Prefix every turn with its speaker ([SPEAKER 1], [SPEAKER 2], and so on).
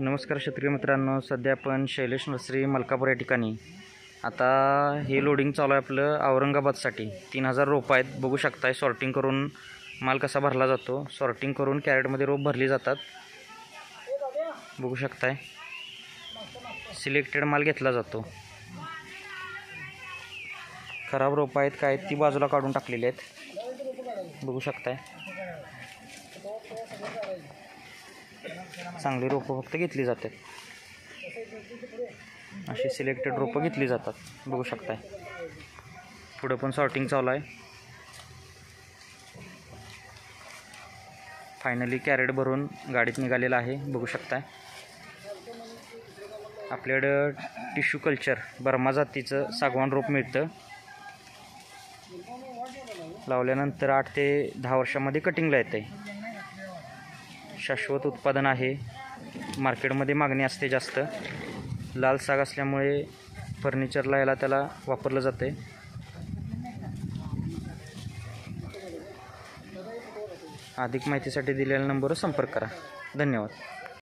[SPEAKER 1] नमस्कार शेतकरी मित्रांनो सध्या आपण शैलेश नर्सरी मलकापूर या ठिकाणी. आता हे लोडिंग चालू आहे आपलं औरंगाबादसाठी. तीन हजार रोपं आहेत बघू शकताय सॉर्टिंग करून माल कसा भरला जातो. सॉर्टिंग करून कॅरेटमध्ये रोप भरली जातात. बघू शकताय. सिलेक्टेड माल घेतला जातो. खराब रोपं आहेत काय आहेत ती बाजूला काढून टाकलेली आहेत. बघू शकताय. चांगली रोपं फक्त घेतली जातात. अशी सिलेक्टेड रोपं घेतली जातात. बघू शकताय. पुढं पण सॉर्टिंग चालू आहे. फायनली कॅरेट भरून गाडीत निघालेलं आहे. बघू शकताय. आपल्याकडं टिश्यू कल्चर बर्मा जातीचं सागवान रोप मिळतं. लावल्यानंतर आठ ते दहा वर्षामध्ये कटिंगला येते शाश्वत उत्पादन आहे. मार्केटमध्ये मागणी असते जास्त. लाल साग असल्यामुळे फर्निचरला याला त्याला वापरलं जाते. अधिक माहितीसाठी दिलेल्या नंबरवर संपर्क करा. धन्यवाद.